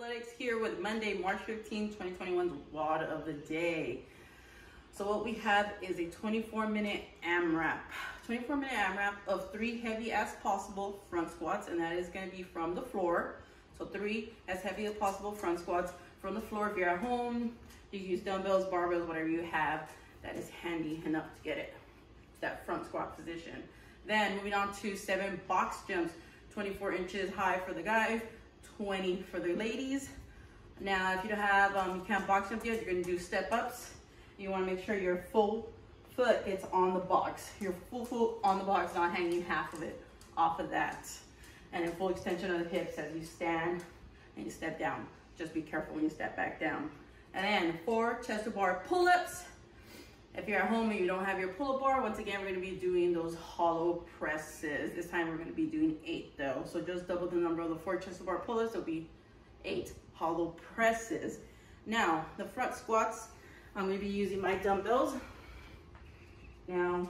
Athletics here with Monday, March 15, 2021's WOD of the day. So what we have is a 24 minute AMRAP. 24 minute AMRAP of three heavy as possible front squats and that is gonna be from the floor. So three as heavy as possible front squats from the floor. If you're at home, you use dumbbells, barbells, whatever you have, that is handy enough to get it that front squat position. Then moving on to seven box jumps, 24 inches high for the guys, 20 for the ladies. Now, if you don't have, um, you can't box jump yet, you're gonna do step ups. You wanna make sure your full foot gets on the box. Your full foot on the box, not hanging half of it off of that. And then full extension of the hips as you stand and you step down. Just be careful when you step back down. And then four chest to bar pull-ups. If you're at home and you don't have your pull-up bar, once again, we're gonna be doing those hollow presses. This time we're gonna be doing eight though. So just double the number of the four chest bar pull-ups, it'll be eight hollow presses. Now, the front squats, I'm gonna be using my dumbbells. Now,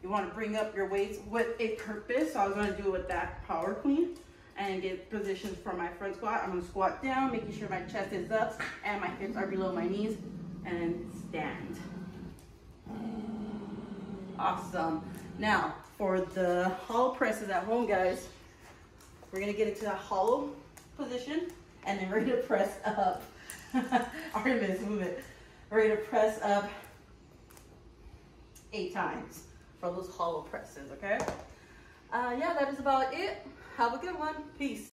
you wanna bring up your weights with a purpose. So I was gonna do it with that power clean and get positions for my front squat. I'm gonna squat down, making sure my chest is up and my hips are below my knees and stand. Awesome. Now, for the hollow presses at home, guys, we're gonna get into that hollow position and then we're gonna press up. Artemis, move it. We're gonna press up eight times for those hollow presses, okay? Uh, yeah, that is about it. Have a good one. Peace.